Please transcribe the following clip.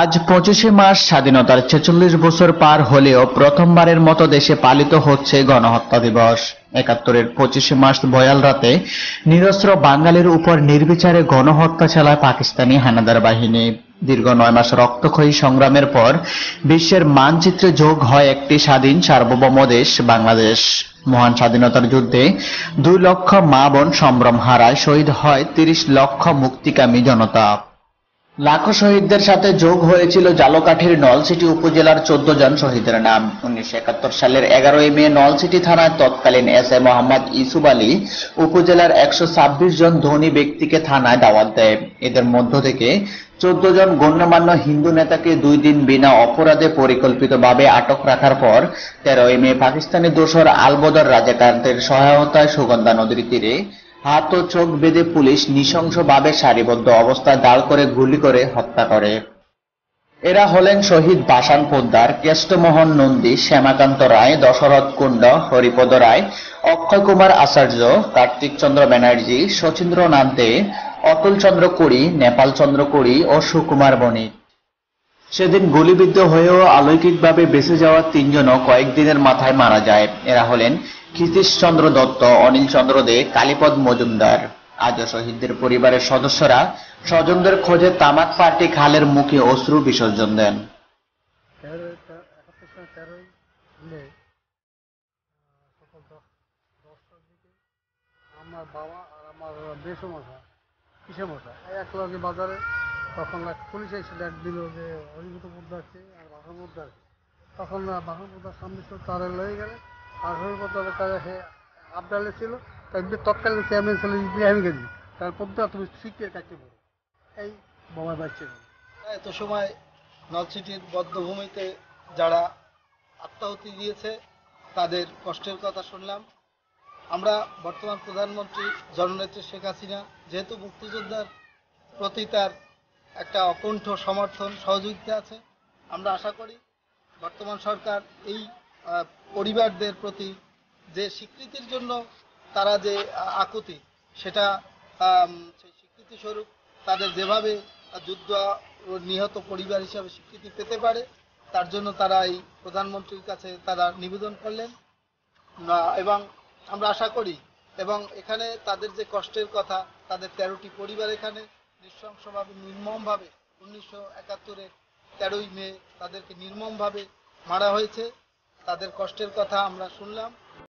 আজ পঁচিশে মার্চ স্বাধীনতার ছেচল্লিশ বছর পার হলেও প্রথমবারের মতো দেশে পালিত হচ্ছে গণহত্যা দিবস। একাত্তরের পঁচিশে মার্চ ভয়াল রাতে নিরস্ত্র বাঙালির উপর নির্বিচারে গণহত্যা চালায় পাকিস্তানি হানাদার বাহিনী। দীর্ঘ নয় মাস রক্তক্ষয়ী সংগ্রামের পর বিশ্বের মানচিত্রে যোগ হয় একটি স্বাধীন সার্বভৌম দেশ, বাংলাদেশ। মহান স্বাধীনতার যুদ্ধে দুই লক্ষ মা বোন সম্ভ্রম হারায়, শহীদ হয় তিরিশ লক্ষ মুক্তিকামী জনতা। লাখো শহীদদের সাথে যোগ হয়েছিল জালকাঠির নলসিটি উপজেলার চোদ্দ জন শহীদের নাম। উনিশশো একাত্তর সালের এগারোই মে নলসিটি থানায় তৎকালীন এস এ মোহাম্মদ ইসুব আলী উপজেলার একশো ছাব্বিশ জন ধনী ব্যক্তিকে থানায় দাওয়াত দেয়। এদের মধ্য থেকে চোদ্দ জন গণ্যমান্য হিন্দু নেতাকে দুই দিন বিনা অপরাধে পরিকল্পিতভাবে আটক রাখার পর তেরোই মে পাকিস্তানি দোসর আলবদর রাজাকারদের সহায়তায় সুগন্ধা নদীর তীরে হাত ও চোখ বেঁধে পুলিশ নৃশংসভাবে সারিবদ্ধ অবস্থায় দাঁড় করে গুলি করে হত্যা করে। এরা হলেন শহীদ বাসান পোদ্দার, কেষ্টমোহন নন্দী, শ্যামাকান্ত রায়, দশরথ কুণ্ড, হরিপদ রায়, অক্ষয় কুমার আচার্য, কার্তিক চন্দ্র ব্যানার্জি শচীন্দ্রনাথ দে অতুল চন্দ্র কুড়ি, নেপাল চন্দ্র কুড়ি ও সুকুমার বণিক। সেদিন গুলিবিদ্ধ হয়েও অলৌকিকভাবে বেঁচে যাওয়া তিনজনও কয়েকদিনের মাথায় মারা যায়। এরা হলেন ক্ষিতীশ চন্দ্র দত্ত, অনিল চন্দ্র দে, কালীপদ মজুমদার। আজও শহীদদের পরিবারের সদস্যরা স্বজনদের খোঁজে তামাক পার্টি খালের মুখে অশ্রু বিসর্জন দেন। আমার বাবা আর আমার এক লগে বাজারে তখন পুলিশ এসে ডাক দিল যে হরিভূত আছে আর আছে। তখন বাসন মুদ্রার সামনে লয়ে গেলে। কাছে সে আবডালে ছিল তার তৎকালীন চেয়ারম্যান ছিল ইব্রাহিম গাজী তার পদ্মা তুমি শিখতে কাটতে পারো এই বাবা বাচ্চা। এত সময় নলছিটির বদ্ধভূমিতে যারা আত্মাহুতি দিয়েছে, তাদের কষ্টের কথা শুনলাম। আমরা বর্তমান প্রধানমন্ত্রী জননেত্রী শেখ হাসিনা, যেহেতু মুক্তিযোদ্ধার প্রতি তার একটা অকুণ্ঠ সমর্থন, সহযোগিতা আছে, আমরা আশা করি বর্তমান সরকার এই পরিবারদের প্রতি যে স্বীকৃতির জন্য তারা যে আকুতি, সেটা সেই স্বীকৃতি স্বরূপ তাদের যেভাবে যুদ্ধ নিহত পরিবার হিসাবে স্বীকৃতি পেতে পারে, তার জন্য তারা এই প্রধানমন্ত্রীর কাছে তারা নিবেদন করলেন। এবং আমরা আশা করি, এবং এখানে তাদের যে কষ্টের কথা, তাদের তেরোটি পরিবার এখানে নৃশংসভাবে নির্মমভাবে, উনিশশো একাত্তরে তেরোই মে তাদেরকে নির্মমভাবে মারা হয়েছে। তাদের কষ্টের কথা আমরা শুনলাম।